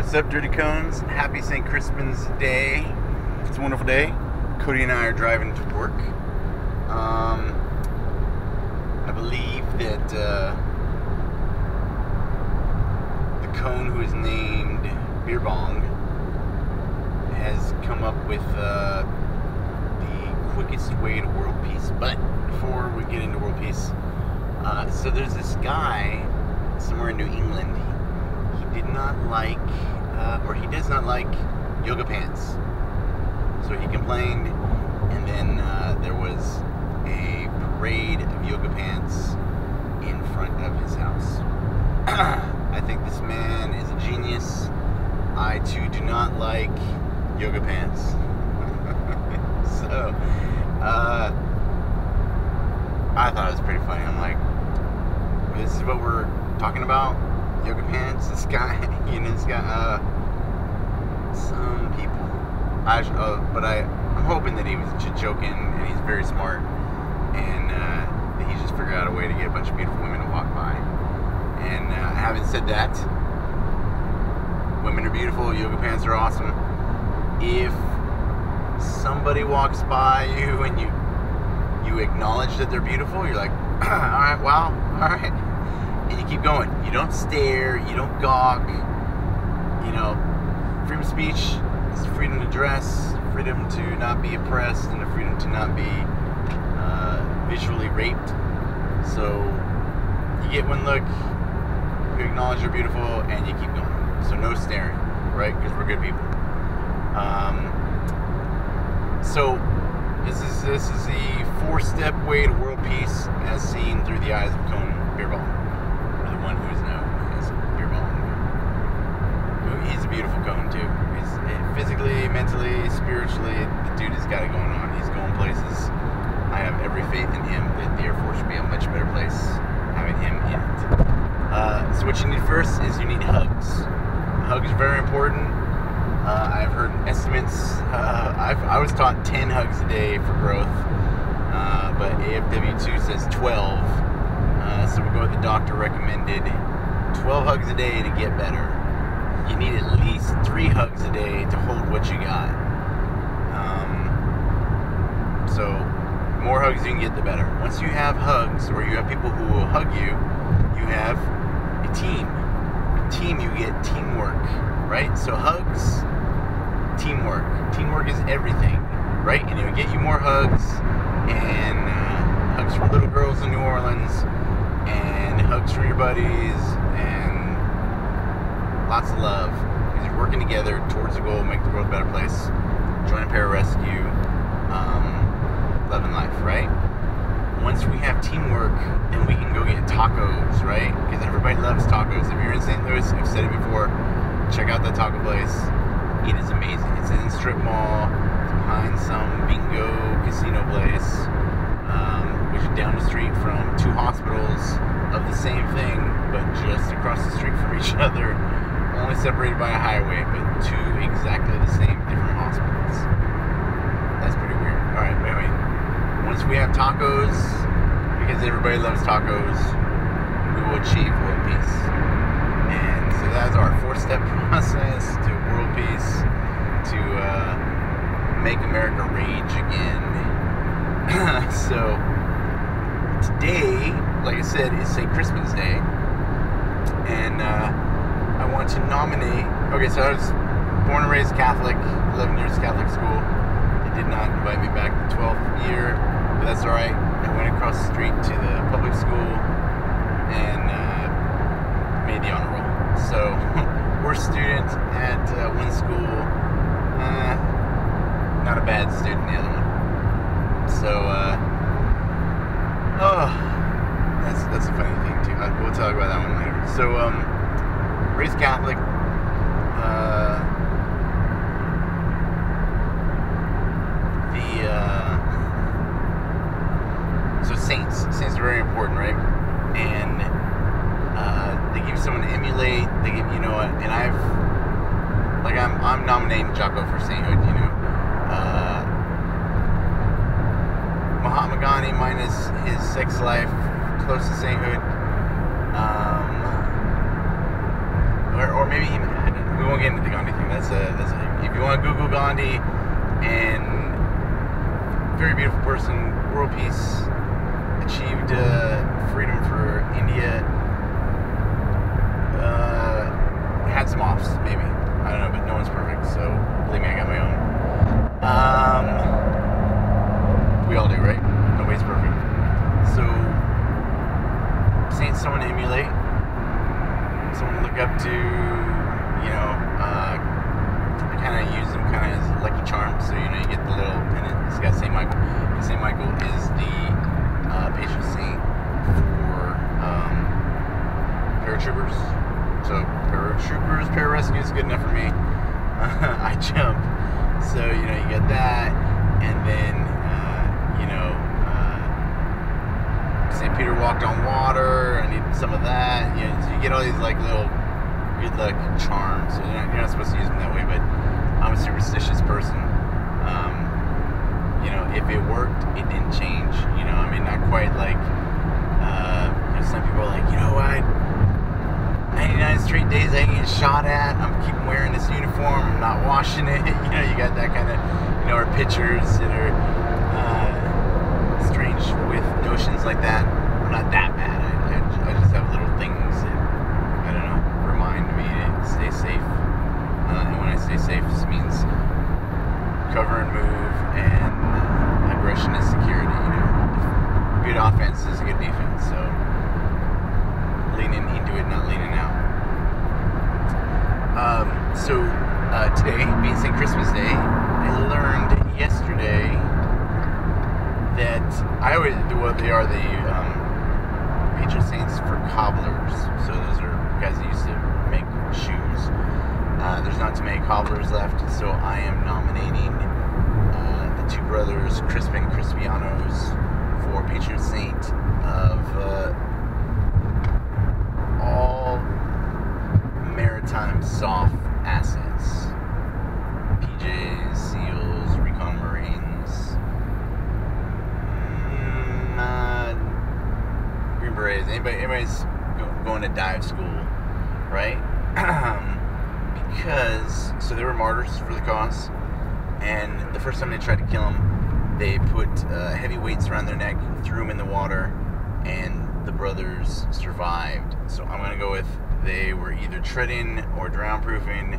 what's up, Dirty Cones? Happy St. Crispin's Day. It's a wonderful day. Cody and I are driving to work. Um, I believe that uh, the cone who is named Beer Bong has come up with uh, the quickest way to world peace. But before we get into world peace, uh, so there's this guy somewhere in New England. Did not like, uh, or he does not like yoga pants. So he complained, and then uh, there was a parade of yoga pants in front of his house. I think this man is a genius. I too do not like yoga pants. so, uh, I thought it was pretty funny. I'm like, this is what we're talking about? Yoga pants? This guy, you know, this guy, uh, some people. I, uh, but I, I'm hoping that he was just joking and he's very smart and uh, that he just figured out a way to get a bunch of beautiful women to walk by. And uh, having said that, women are beautiful, yoga pants are awesome. If somebody walks by you and you you acknowledge that they're beautiful, you're like, all right, wow, all right, and you keep going. You don't stare, you don't gawk. You know, freedom of speech is freedom to dress, freedom to not be oppressed, and the freedom to not be uh, visually raped. So you get one look, you acknowledge you're beautiful, and you keep going. So no staring, right? Because we're good people. Um, so this is this is the four-step way to world peace, as seen through the eyes of Conan Beer Bong, one who is known as Beer Bong. He's a beautiful cone too. He's eh, physically, mentally, spiritually. The dude has got it going on. He's going places. I have every faith in him that the Air Force should be a much better place having him in it. Uh, so what you need first is you need hugs. Hugs are very important. Uh, I've heard estimates. Uh, I was taught 10 hugs a day for growth, uh, but AFW2 says 12. Uh, so we'll go with the doctor recommended 12 hugs a day to get better. You need at least three hugs a day to hold what you got. Um, so more hugs you can get, the better. Once you have hugs, or you have people who will hug you, you have a team. A team, you get teamwork, right? So hugs, teamwork. Teamwork is everything, right? And it'll get you more hugs, and uh, hugs from little girls in New Orleans, and hugs for your buddies, and lots of love. Because you're working together towards the goal, make the world a better place. Join a pararescue. Um, love and life, right? Once we have teamwork, then we can go get tacos, right? Because everybody loves tacos. If you're in St. Louis, I've said it before, check out that taco place. It is amazing. It's in strip mall, it's behind some bingo casino place, down the street from two hospitals of the same thing, but just across the street from each other, only separated by a highway, but two exactly the same different hospitals. That's pretty weird. All right, wait, wait once we have tacos, because everybody loves tacos, we will achieve world peace. And so that's our four-step process to world peace, to uh, make America rage again. so today, like I said, is St. Crispin's Day, and uh, I want to nominate. Okay, so I was born and raised Catholic, 11 years Catholic school. They did not invite me back the 12th year but that's all right. I went across the street to the public school and uh, made the honor roll. So, worst student at uh, one school, uh, not a bad student the other one. So, uh, oh, funny thing too. We'll talk about that one later. So, um, raised Catholic. Uh, the uh, so saints saints are very important right and uh, they give you someone to emulate they give you know what? and i've like i'm i'm nominating jocko for sainthood you know uh, mahatma gandhi minus his sex life close to sainthood um, or, or maybe even, we won't get into the Gandhi thing. That's a, that's a if you want to Google Gandhi and very beautiful person, world peace, achieved uh, freedom for India. Uh, had some offs, maybe. I don't know, but no one's perfect. So believe me, I got my own. Um, we all do, right? Nobody's perfect. So, saints, someone to emulate, someone to look up to. You know, uh, I kind of use them kind of as lucky charms. So you know, you get the little pennant. It's got Saint Michael. And Saint Michael is the uh, patron saint for um, paratroopers. So paratroopers, pararescue is good enough for me. I jump, so you know you get that, and then uh, you know uh, St. Peter walked on water. I need some of that. You, know, so you get all these like little good luck charms. You're not, you're not supposed to use them that way, but I'm a superstitious person. Um, you know, if it worked, it didn't change. You know, I mean, not quite like uh, you know, some people are like, you know what? 99 straight days I get shot at. I'm keep wearing this uniform. I'm not washing it. You know, you got that kind of, you know, or pictures that are uh, strange with notions like that. I'm not that bad. I, I, I just have little things that, I don't know, remind me to stay safe. Uh, and when I say safe, this means cover and move and uh, aggression and security. You know, good offense is a good defense. So leaning into it, not leaning out. Um, so uh, today, being St. Crispin's Day, I learned yesterday that I always well they are the um, patron saints for cobblers. So those are guys that used to make shoes. Uh, there's not too many cobblers left, so I am nominating uh, the two brothers Crispin Crispianos for patron saint of uh, all maritime soft assets. PJs, SEALs, Recon Marines, mm, Green Berets. Anybody, anybody's going to dive school, right? because so they were martyrs for the cause, and the first time they tried to kill them, they put uh, heavy weights around their neck, threw them in the water, and the brothers survived. So I'm gonna go with they were either treading or drown proofing,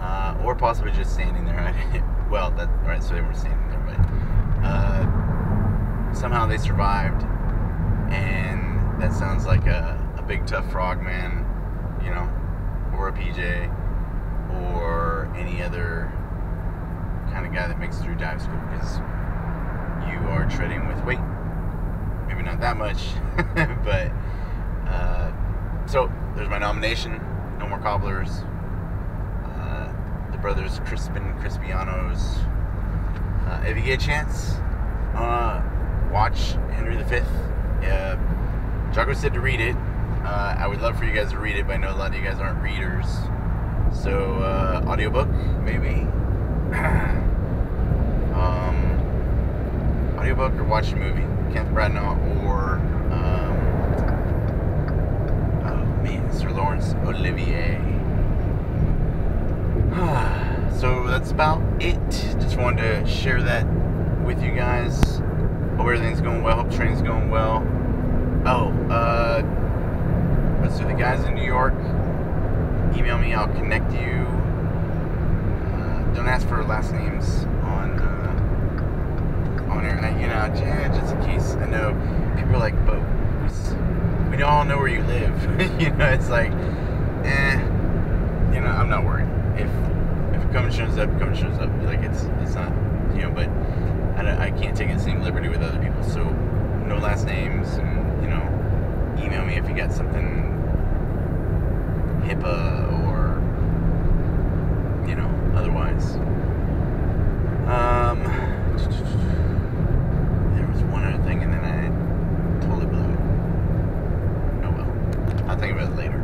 uh, or possibly just standing there. well, that all right. So they weren't standing there, but uh, somehow they survived, and that sounds like a big tough frogman, you know, or a PJ, or any other kind of guy that makes it through dive school because you are treading with weight. Maybe not that much, but uh, so there's my nomination. No more cobblers. Uh, the brothers Crispin Crispianos. Uh, if you get a chance, uh, watch Henry V. Uh, Jocko said to read it. Uh, I would love for you guys to read it, but I know a lot of you guys aren't readers. So, uh, audiobook, maybe. um, audiobook or watch a movie. Kenneth Branagh or um, oh man, Sir Laurence Olivier. so that's about it. Just wanted to share that with you guys. Hope everything's going well. Hope training's going well. Oh, uh, so the guys in New York, email me. I'll connect you. Uh, don't ask for last names on uh, on air. You know, just in case. I know people are like, but we, all know where you live. you know, it's like, eh. You know, I'm not worried. If if it comes shows up, comes shows up. Like it's it's not, you know. But I, I can't take the same liberty with other people. So no last names, and you know, email me if you got something HIPAA or you know otherwise. Um, there was one other thing, and then I totally blew it. Oh well, I'll think about it later.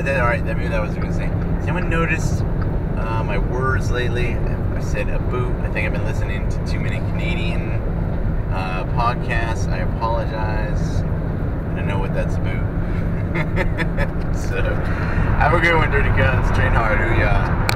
What? That, all right, that that was what. Has anyone noticed uh, my words lately? I said a boot. I think I've been listening to too many Canadian uh, podcasts. I apologize. I don't know what that's about. so Have a good one, Dirty Guns. Train hard. Ooh, yeah.